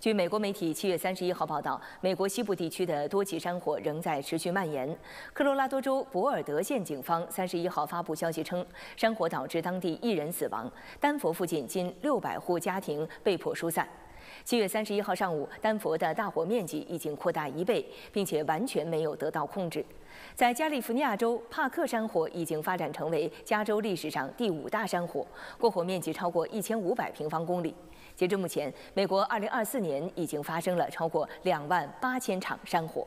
据美国媒体七月三十一号报道，美国西部地区的多起山火仍在持续蔓延。科罗拉多州博尔德县警方三十一号发布消息称，山火导致当地一人死亡，丹佛附近近六百户家庭被迫疏散。七月三十一号上午，丹佛的大火面积已经扩大一倍，并且完全没有得到控制。在加利福尼亚州，帕克山火已经发展成为加州历史上第五大山火，过火面积超过一千五百平方公里。截至目前，美国二零二四年已经发生了超过两万八千场山火。